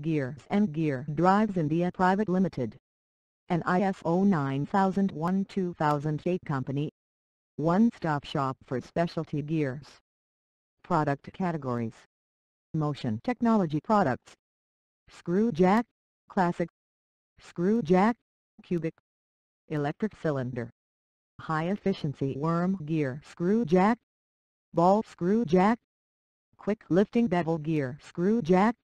Gears and Gear Drives India Private Limited. An ISO 9001-2008 company. One-stop shop for specialty gears. Product categories. Motion Technology products. Screw Jack, Classic. Screw Jack, Cubic. Electric Cylinder. High Efficiency Worm Gear Screw Jack. Ball Screw Jack. Quick Lifting Bevel Gear Screw Jack.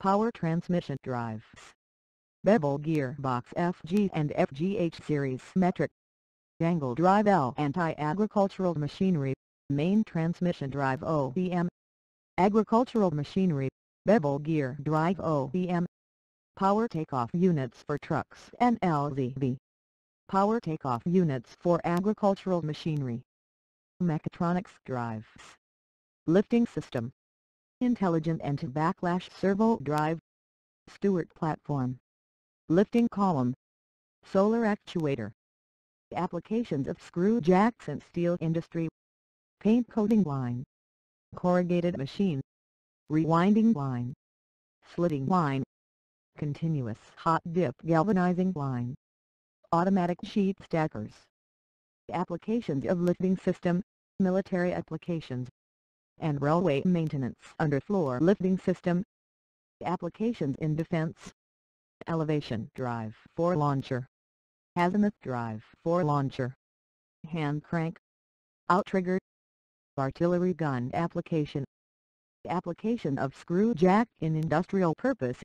Power Transmission Drives. Bevel Gearbox FG and FGH Series Metric. Angle Drive L and T-Agricultural Machinery, Main Transmission Drive OEM. Agricultural Machinery, Bevel Gear Drive OEM. Power Takeoff Units for Trucks and LVB. Power Takeoff Units for Agricultural Machinery. Mechatronics Drives. Lifting System. Intelligent Anti-Backlash Servo Drive. Stewart Platform. Lifting Column. Solar Actuator. Applications of screw jacks and steel industry. Paint coating line. Corrugated machine. Rewinding line. Slitting line. Continuous hot dip galvanizing line. Automatic sheet stackers. Applications of lifting system, military applications and railway maintenance underfloor lifting system. Applications in defense. Elevation drive for launcher. Azimuth drive for launcher. Hand crank. Outrigger. Artillery gun application. Application of screw jack in industrial purpose.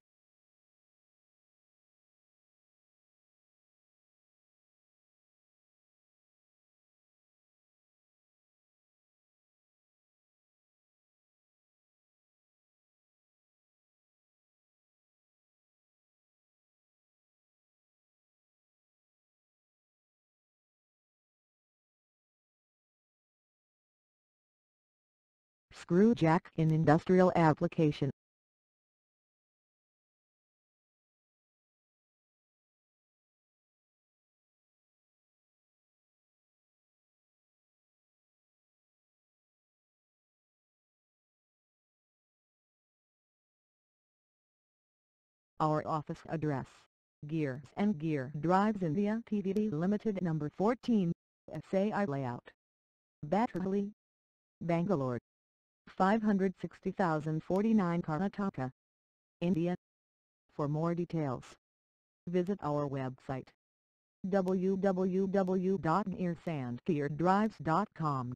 Screw jack in industrial application. Our office address, Gears and Gear Drives India Pvt Limited No. 14, SAI Layout. Bhattarahalli, Bangalore 560,049 Karnataka, India. For more details, visit our website www.gearsandgeardrives.com